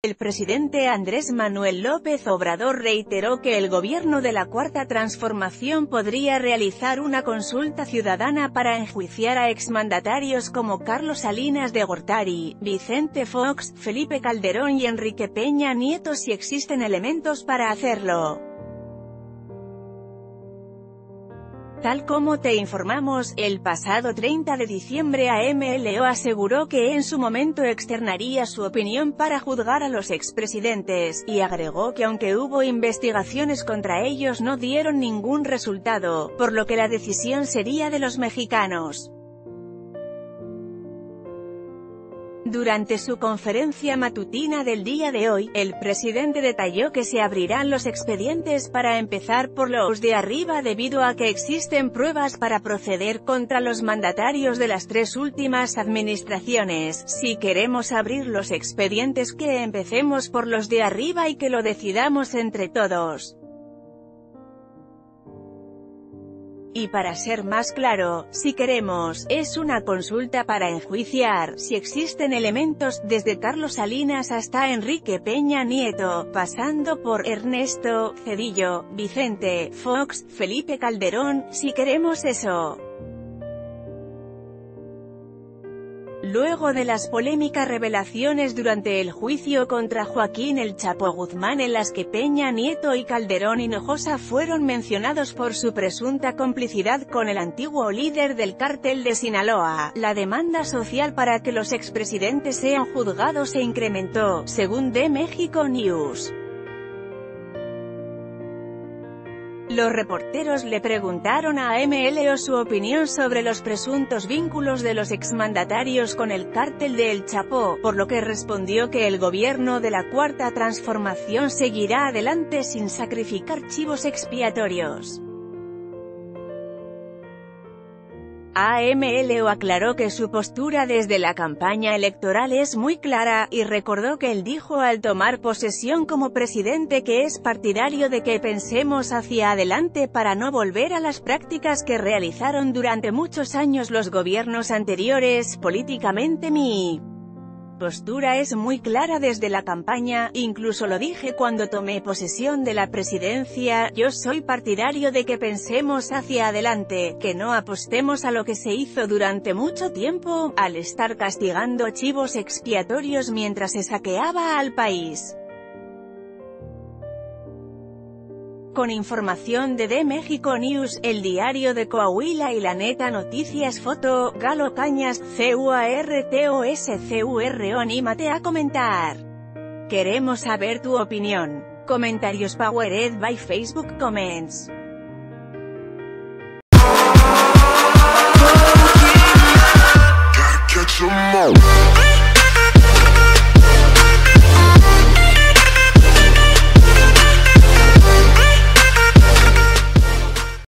El presidente Andrés Manuel López Obrador reiteró que el gobierno de la Cuarta Transformación podría realizar una consulta ciudadana para enjuiciar a exmandatarios como Carlos Salinas de Gortari, Vicente Fox, Felipe Calderón y Enrique Peña Nieto si existen elementos para hacerlo. Tal como te informamos, el pasado 30 de diciembre AMLO aseguró que en su momento externaría su opinión para juzgar a los expresidentes, y agregó que aunque hubo investigaciones contra ellos no dieron ningún resultado, por lo que la decisión sería de los mexicanos. Durante su conferencia matutina del día de hoy, el presidente detalló que se abrirán los expedientes para empezar por los de arriba debido a que existen pruebas para proceder contra los mandatarios de las tres últimas administraciones. Si queremos abrir los expedientes que empecemos por los de arriba y que lo decidamos entre todos. Y para ser más claro, si queremos, es una consulta para enjuiciar, si existen elementos, desde Carlos Salinas hasta Enrique Peña Nieto, pasando por Ernesto, Cedillo, Vicente, Fox, Felipe Calderón, si queremos eso. Luego de las polémicas revelaciones durante el juicio contra Joaquín El Chapo Guzmán en las que Peña Nieto y Calderón Hinojosa fueron mencionados por su presunta complicidad con el antiguo líder del cártel de Sinaloa, la demanda social para que los expresidentes sean juzgados se incrementó, según The México News. Los reporteros le preguntaron a AMLO su opinión sobre los presuntos vínculos de los exmandatarios con el cártel de El Chapo, por lo que respondió que el gobierno de la Cuarta Transformación seguirá adelante sin sacrificar chivos expiatorios. AMLO aclaró que su postura desde la campaña electoral es muy clara, y recordó que él dijo al tomar posesión como presidente que es partidario de que pensemos hacia adelante para no volver a las prácticas que realizaron durante muchos años los gobiernos anteriores, políticamente mi postura es muy clara desde la campaña, incluso lo dije cuando tomé posesión de la presidencia, yo soy partidario de que pensemos hacia adelante, que no apostemos a lo que se hizo durante mucho tiempo, al estar castigando chivos expiatorios mientras se saqueaba al país. Con información de The México News, El Diario de Coahuila y La Neta Noticias Foto, Galo Cañas, C-U-A-R-T-O-S-C-U-R Anímate a comentar. Queremos saber tu opinión. Comentarios Powered by Facebook Comments.